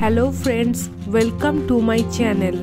Hello friends, welcome to my channel.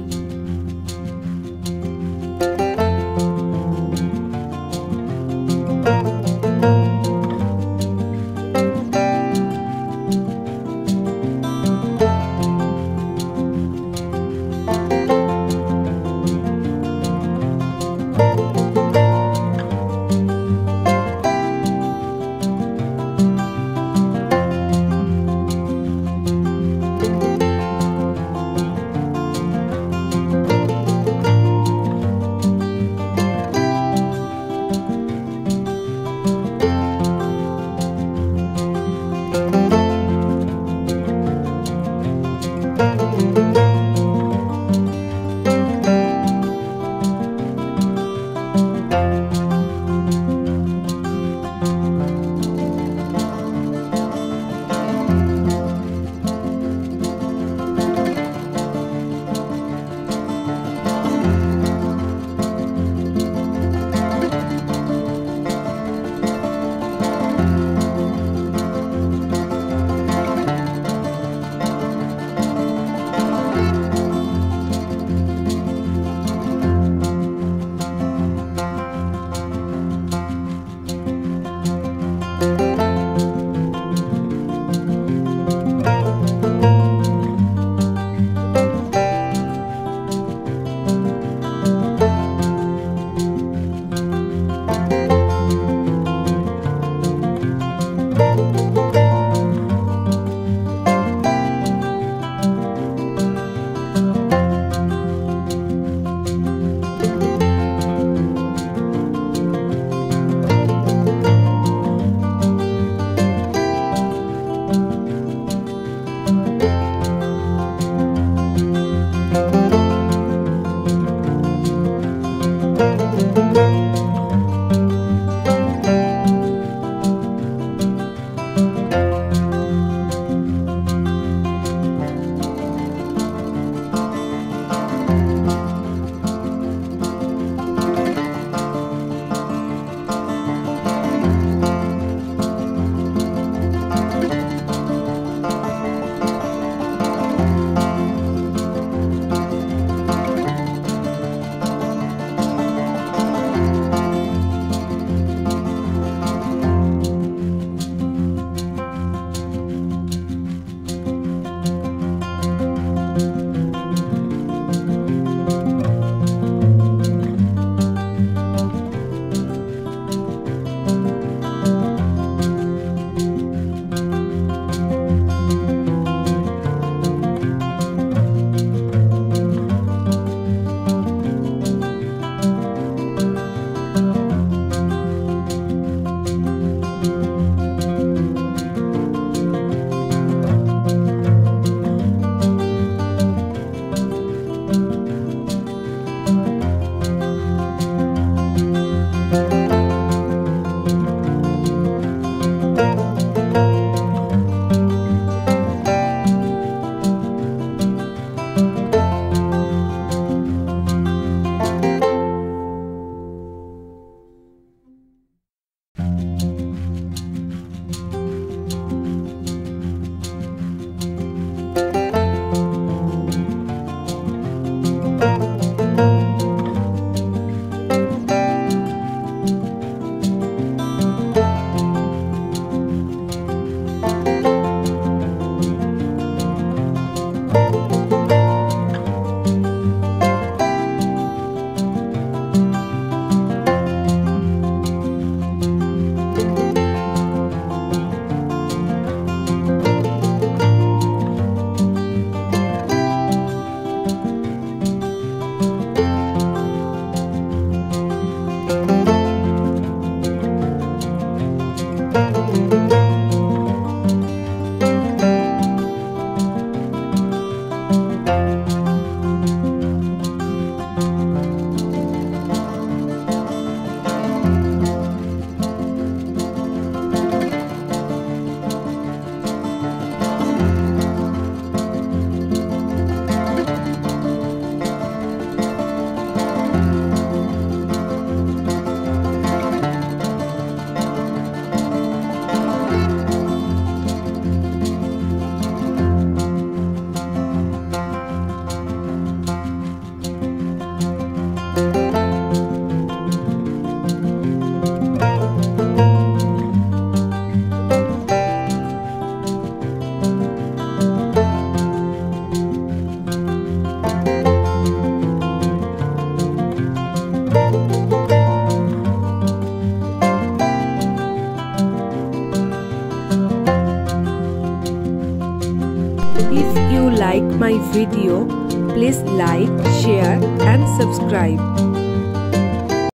If you like my video, please like, share and subscribe.